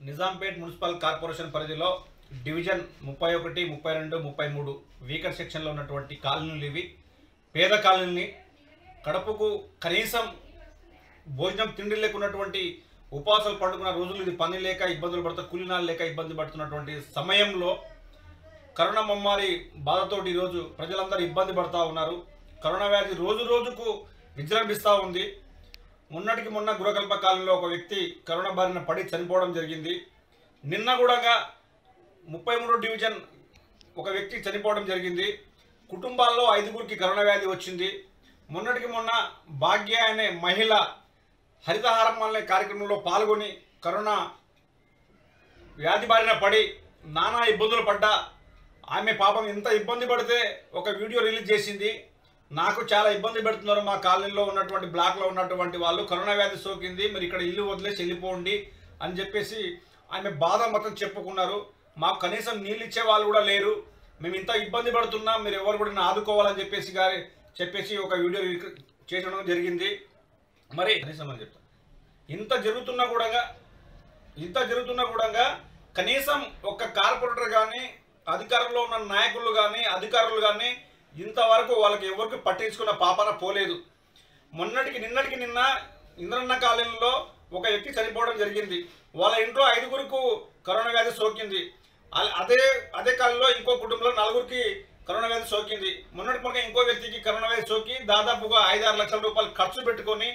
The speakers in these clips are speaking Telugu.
నిజాంపేట్ మున్సిపల్ కార్పొరేషన్ పరిధిలో డివిజన్ ముప్పై ఒకటి ముప్పై రెండు ముప్పై మూడు వీకర్ సెక్షన్లో ఉన్నటువంటి కాలనీలు ఇవి. పేద కాలనీని కడపకు కనీసం భోజనం తిండి లేకున్నటువంటి ఉపవాసాలు పండుకున్న రోజులు ఇది పని లేక ఇబ్బందులు పడుతూ కూలినాలు లేక ఇబ్బంది పడుతున్నటువంటి సమయంలో కరోనా మమ్మారి బాధతోటి ఈరోజు ప్రజలందరూ ఇబ్బంది పడుతూ ఉన్నారు. కరోనా వ్యాధి రోజు రోజుకు విజృంభిస్తూ ఉంది. మొన్నటికి మొన్న గృహకల్ప కాలంలో ఒక వ్యక్తి కరోనా బారిన పడి చనిపోవడం జరిగింది. నిన్న కూడా ముప్పై మూడో డివిజన్ ఒక వ్యక్తి చనిపోవడం జరిగింది. కుటుంబాల్లో ఐదుగురికి కరోనా వ్యాధి వచ్చింది. మొన్నటికి మొన్న భాగ్య అనే మహిళ హరితహారం అనే కార్యక్రమంలో పాల్గొని కరోనా వ్యాధి బారిన పడి నానా ఇబ్బందులు పడ్డా. ఆమె పాపం ఎంత ఇబ్బంది పడితే ఒక వీడియో రిలీజ్ చేసింది. నాకు చాలా ఇబ్బంది పెడుతున్నారు మా కాలనీలో ఉన్నటువంటి బ్లాక్లో ఉన్నటువంటి వాళ్ళు. కరోనా వ్యాధి సోకింది. మీరు ఇక్కడ ఇల్లు వదిలేసి వెళ్ళిపోండి అని చెప్పేసి ఆమె బాధ మొత్తం చెప్పుకున్నారు. మాకు కనీసం నీళ్ళు ఇచ్చే వాళ్ళు కూడా లేరు. మేము ఇంత ఇబ్బంది పడుతున్నాం మీరు ఎవరు కూడా నన్ను ఆదుకోవాలని చెప్పేసి గారి చెప్పేసి ఒక వీడియో చేయడం జరిగింది. మరి కనీసం అని చెప్తాను ఇంత జరుగుతున్నా కూడా ఇంత జరుగుతున్నా కూడా కనీసం ఒక కార్పొరేటర్ కానీ అధికారంలో ఉన్న నాయకులు కానీ అధికారులు కానీ ఇంతవరకు వాళ్ళకి ఎవరికి పట్టించుకున్న పాపన పోలేదు. మొన్నటికి నిన్నటికి నిన్న ఇంద్రన్న కాలనీలో ఒక వ్యక్తి చనిపోవడం జరిగింది. వాళ్ళ ఇంట్లో ఐదుగురికి కరోనా వ్యాధి సోకింది. అదే అదే కాలంలో ఇంకో కుటుంబంలో నలుగురికి కరోనా వ్యాధి సోకింది. మొన్నటి మొన్న ఇంకో వ్యక్తికి కరోనా వ్యాధి సోకి దాదాపుగా ఐదారు లక్షల రూపాయలు ఖర్చు పెట్టుకొని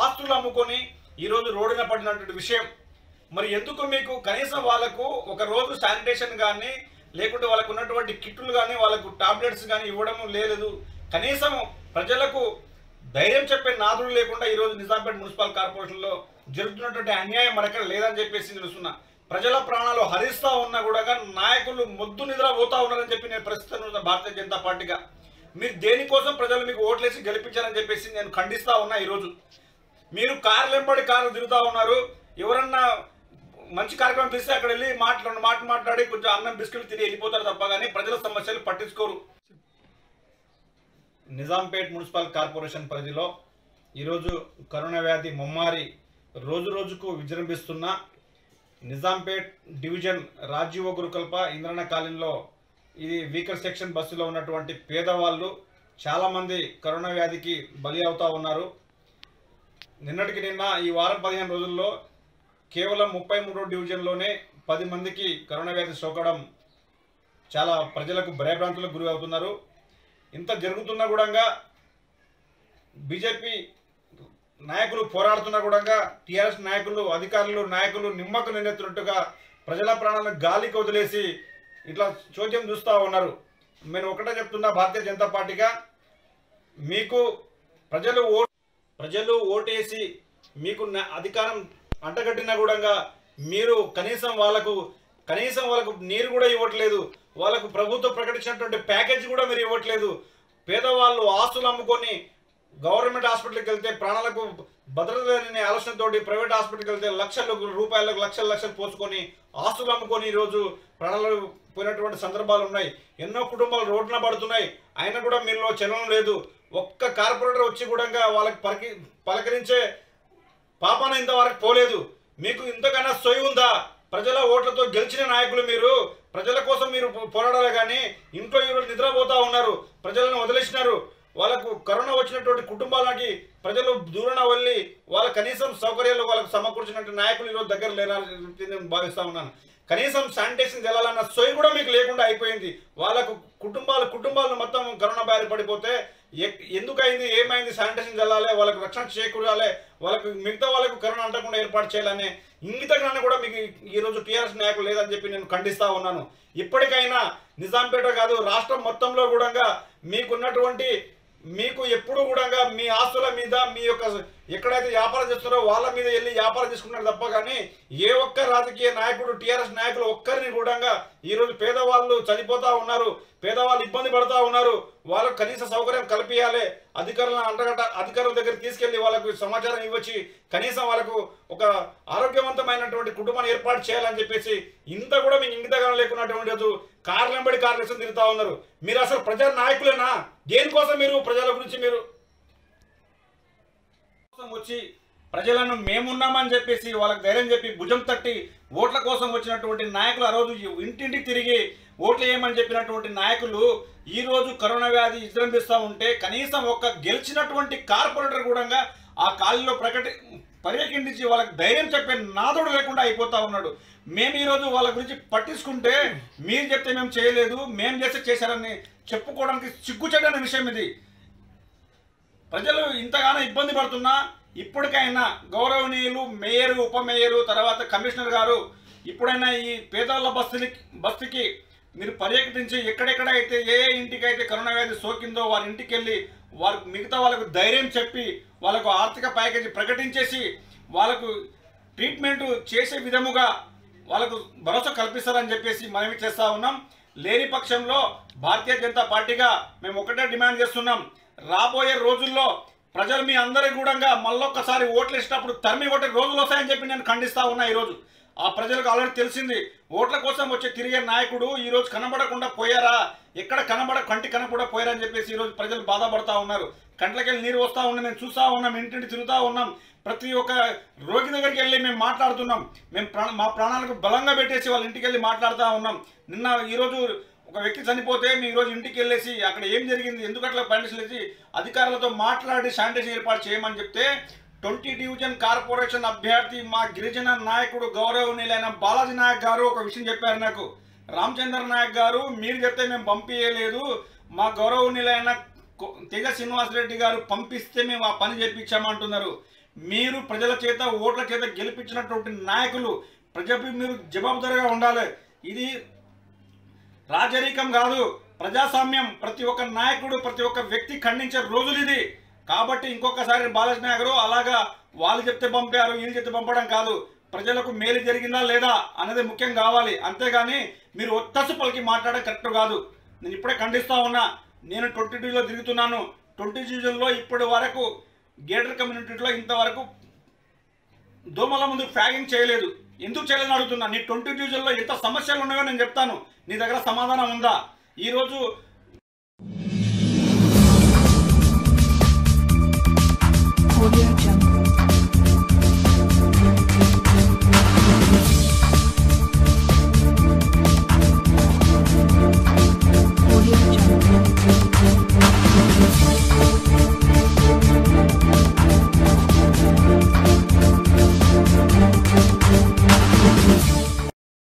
ఆస్తులు అమ్ముకొని ఈరోజు రోడ్డున పడినటువంటి విషయం. మరి ఎందుకు మీకు కనీసం వాళ్ళకు ఒక రోజు శానిటేషన్ కానీ లేకుంటే వాళ్ళకు ఉన్నటువంటి కిట్లు కానీ వాళ్ళకు టాబ్లెట్స్ కానీ ఇవ్వడం లేదు. కనీసం ప్రజలకు ధైర్యం చెప్పే నాదుడు లేకుండా ఈరోజు నిజాంపేట మున్సిపల్ కార్పొరేషన్లో జరుగుతున్నటువంటి అన్యాయం మరక్కడ లేదని చెప్పేసి తెలుస్తున్నా ప్రజల ప్రాణాలు హరిస్తా ఉన్నా కూడా నాయకులు మొద్దు నిద్ర పోతా ఉన్నారని చెప్పి నేను ప్రస్తుతం భారతీయ జనతా పార్టీగా. మీరు దేనికోసం ప్రజలు మీకు ఓట్లేసి గెలిపించారని చెప్పేసి నేను ఖండిస్తా ఉన్నా ఈరోజు. మీరు కార్లు ఎంబడి కార్లు తిరుగుతూ ఉన్నారు. ఎవరన్నా మంచి కార్యక్రమం తీస్తే అక్కడ వెళ్ళి మాట్లాడు మాట మాట్లాడి కొంచెం అన్నం బిస్కెట్లు తిని వెళ్ళిపోతారు తప్ప కానీ ప్రజల సమస్యలు పట్టించుకోరు. నిజాంపేట్ మున్సిపల్ కార్పొరేషన్ పరిధిలో ఈరోజు కరోనా వ్యాధి ముమ్మారి రోజు రోజుకు విజృంభిస్తున్న నిజాంపేట్ డివిజన్ రాజీవ గురుకల్ప ఇంద్రణ కాలనీలో ఇది వీకర్ సెక్షన్ బస్సులో ఉన్నటువంటి పేదవాళ్ళు చాలామంది కరోనా వ్యాధికి బలి అవుతూ ఉన్నారు. నిన్నటికి నిన్న ఈ వారం పదిహేను రోజుల్లో కేవలం ముప్పై మూడో డివిజన్లోనే పది మందికి కరోనా వ్యాధి సోకడం చాలా ప్రజలకు భయభ్రాంతులకు గురి అవుతున్నారు. ఇంత జరుగుతున్నా కూడా బీజేపీ నాయకులు పోరాడుతున్నా కూడా టీఆర్ఎస్ నాయకులు అధికారులు నాయకులు నిమ్మకు నిన్నెత్తున్నట్టుగా ప్రజల ప్రాణాలను గాలికి వదిలేసి ఇట్లా చోద్యం చూస్తూ ఉన్నారు. నేను ఒకటే చెప్తున్నా భారతీయ జనతా పార్టీగా మీకు ప్రజలు ఓ ప్రజలు ఓటేసి మీకు అధికారం అంటగట్టినా కూడా మీరు కనీసం వాళ్ళకు కనీసం వాళ్ళకు నీరు కూడా ఇవ్వట్లేదు. వాళ్ళకు ప్రభుత్వం ప్రకటించినటువంటి ప్యాకేజ్ కూడా మీరు ఇవ్వట్లేదు. పేదవాళ్ళు ఆస్తులు అమ్ముకొని గవర్నమెంట్ హాస్పిటల్కి వెళ్తే ప్రాణాలకు భద్రత లేని ఆలోచనతోటి ప్రైవేట్ హాస్పిటల్కి వెళ్తే లక్షల రూపాయలకు లక్షల లక్షలు పోసుకొని ఆస్తులు అమ్ముకొని ఈరోజు ప్రాణాలు పోయినటువంటి సందర్భాలు ఉన్నాయి. ఎన్నో కుటుంబాలు రోడ్డున పడుతున్నాయి. అయినా కూడా మీలో చలనం లేదు. ఒక్క కార్పొరేటర్ వచ్చి కూడా వాళ్ళకి పలకి పలకరించే పాపాన ఇంతవరకు పోలేదు. మీకు ఇంతకన్నా సొయి ఉందా? ప్రజల ఓట్లతో గెలిచిన నాయకులు మీరు. ప్రజల కోసం మీరు పోరాడాలి కానీ ఇంట్లో ఈరోజు నిద్రపోతా ఉన్నారు. ప్రజలను వదిలేసినారు. వాళ్ళకు కరోనా వచ్చినటువంటి కుటుంబాలకి ప్రజలు దూరణ వెళ్ళి వాళ్ళ కనీసం సౌకర్యాలు వాళ్ళకు సమకూర్చినటువంటి నాయకులు ఈరోజు దగ్గర లేనని నేను భావిస్తా ఉన్నాను. కనీసం శానిటేషన్ తెలాలన్న సొయి కూడా మీకు లేకుండా అయిపోయింది. వాళ్ళకు కుటుంబాలు కుటుంబాలు మొత్తం కరోనా బారి పడిపోతే ఎక్- ఎందుకైంది ఏమైంది శానిటేషన్ చల్లాలి వాళ్ళకు రక్షణ చేకూరాలి వాళ్ళకు మిగతా వాళ్ళకు కరోనా అంటకుండా ఏర్పాటు చేయాలనే ఇంగిత జ్ఞానం కూడా మీకు ఈరోజు టీఆర్ఎస్ నాయకులు లేదని చెప్పి నేను ఖండిస్తా ఉన్నాను. ఇప్పటికైనా నిజాంపేట కాదు రాష్ట్రం మొత్తంలో కూడా మీకున్నటువంటి మీకు ఎప్పుడు కూడా మీ ఆస్తుల మీద మీ యొక్క ఎక్కడైతే వ్యాపారం చేస్తున్నారో వాళ్ళ మీద వెళ్ళి వ్యాపారం చేసుకుంటారు తప్ప కానీ ఏ ఒక్క రాజకీయ నాయకుడు టీఆర్ఎస్ నాయకులు ఒక్కరిని కూడా ఈ రోజు పేదవాళ్ళు చనిపోతా ఉన్నారు పేదవాళ్ళు ఇబ్బంది పడతా ఉన్నారు వాళ్ళకు కనీస సౌకర్యం కల్పించాలి అధికారులను అంటగట అధికారుల దగ్గర తీసుకెళ్ళి వాళ్ళకు సమాచారం ఇవ్వచ్చి కనీసం వాళ్ళకు ఒక ఆరోగ్యవంతమైనటువంటి కుటుంబాన్ని ఏర్పాటు చేయాలని చెప్పేసి ఇంత కూడా మీకు ఇంగితగానం లేకున్నటువంటి రోజు కార్లంబడి కార్యక్రమం కార్లు తిరుగుతా ఉన్నారు. మీరు అసలు ప్రజా నాయకులేనా? దేనికోసం మీరు ప్రజల గురించి మీరు కోసం వచ్చి ప్రజలను మేమున్నామని చెప్పేసి వాళ్ళకి ధైర్యం చెప్పి భుజం తట్టి ఓట్ల కోసం వచ్చినటువంటి నాయకులు ఆ రోజు ఇంటింటికి తిరిగి ఓట్లు వేయమని చెప్పినటువంటి నాయకులు ఈరోజు కరోనా వ్యాధి విజృంభిస్తూ ఉంటే కనీసం ఒక్క గెలిచినటువంటి కార్పొరేటర్ కూడా ఆ ఖాళీలో ప్రకటి పర్యటించి వాళ్ళకి ధైర్యం చెప్పే నాదుడు లేకుండా అయిపోతా ఉన్నాడు. మేము ఈరోజు వాళ్ళ గురించి పట్టించుకుంటే మీరు చెప్తే మేము చేయలేదు మేము చేస్తే చేశారని చెప్పుకోవడానికి సిగ్గుచేటైన విషయం ఇది. ప్రజలు ఇంతగానో ఇబ్బంది పడుతున్నా ఇప్పటికైనా గౌరవనీయులు మేయర్ ఉప మేయరు తర్వాత కమిషనర్ గారు ఇప్పుడైనా ఈ పేదల బస్తీకి బస్తీకి మీరు పర్యటించి ఎక్కడెక్కడ అయితే ఏ ఏ ఇంటికి అయితే కరోనా వ్యాధి సోకిందో వారి ఇంటికి వెళ్ళి వారు మిగతా వాళ్ళకు ధైర్యం చెప్పి వాళ్ళకు ఆర్థిక ప్యాకేజీ ప్రకటించేసి వాళ్ళకు ట్రీట్మెంట్ చేసే విధముగా వాళ్ళకు భరోసా కల్పిస్తారని చెప్పేసి మనవి చేస్తా ఉన్నాం. లేని పక్షంలో భారతీయ జనతా పార్టీగా మేము ఒకటే డిమాండ్ చేస్తున్నాం. రాబోయే రోజుల్లో ప్రజలు మీ అందరి కూడా మళ్ళొక్కసారి ఓట్లు ఇచ్చినప్పుడు తరిమి ఒకటి రోజులు వస్తాయని చెప్పి నేను ఖండిస్తా ఉన్నా ఈరోజు. ఆ ప్రజలకు ఆల్రెడీ తెలిసింది. ఓట్ల కోసం వచ్చే తిరిగే నాయకుడు ఈరోజు కనబడకుండా పోయారా? ఎక్కడ కనబడ కంటి కనపడ పోయారని చెప్పేసి ఈరోజు ప్రజలు బాధపడతా ఉన్నారు. కంట్లకెళ్ళి నీరు వస్తూ ఉన్నాం మేము చూస్తూ ఉన్నాం ఇంటింటి తిరుగుతూ ఉన్నాం. ప్రతి ఒక్క రోగి దగ్గరికి వెళ్ళి మేము మాట్లాడుతున్నాం. మేము ప్రాణ మా ప్రాణాలకు బలంగా పెట్టేసి వాళ్ళ ఇంటికి వెళ్ళి మాట్లాడుతూ ఉన్నాం. నిన్న ఈరోజు ఒక వ్యక్తి చనిపోతే మీ ఈరోజు ఇంటికి వెళ్ళేసి అక్కడ ఏం జరిగింది? ఎందుకు అట్లా పండిసలేసి అధికారులతో మాట్లాడి శానిటేషన్ ఏర్పాటు చేయమని చెప్తే ట్వంటీ డివిజన్ కార్పొరేషన్ అభ్యర్థి మా గిరిజన నాయకుడు గౌరవనీయులైన బాలాజీ నాయక్ గారు ఒక విషయం చెప్పారు నాకు. రామచంద్ర నాయక్ గారు మీరు చెప్తే మేము పంపించలేదు మా గౌరవనీయులైన కొ- తెగ శ్రీనివాసరెడ్డి గారు పంపిస్తే మేము ఆ పని చేపించామంటున్నారు. మీరు ప్రజల చేత ఓట్ల చేత గెలిపించినటువంటి నాయకులు ప్రజలకు మీరు జవాబుదారిగా ఉండాలి. ఇది రాజరికం కాదు. ప్రజాస్వామ్యం ప్రతి ఒక్క నాయకుడు ప్రతి ఒక్క వ్యక్తి ఖండించే రోజులు ఇది. కాబట్టి ఇంకొకసారి బాలాజీ నాయకుడు అలాగా వాళ్ళు చెప్తే పంపారు వీళ్ళు చెప్తే పంపడం కాదు. ప్రజలకు మేలు జరిగిందా లేదా అనేది ముఖ్యం కావాలి. అంతేగాని మీరు ఒత్తసు పలికి మాట్లాడడం కరెక్ట్ కాదు. నేను ఇప్పుడే ఖండిస్తా ఉన్నా. నేను ట్వంటీ టూలో తిరుగుతున్నాను. ట్వంటీ సీజన్లో ఇప్పటి వరకు గేటర్ కమ్యూనిటీలో ఇంతవరకు దోమల ముందు ఫ్యాగింగ్ చేయలేదు. ఎందుకు చేయలేదని అడుగుతున్నా? నీ ట్వంటీ డివిజన్లో ఎంత సమస్యలు ఉన్నాయో నేను చెప్తాను. నీ దగ్గర సమాధానం ఉందా? ఈరోజు Audio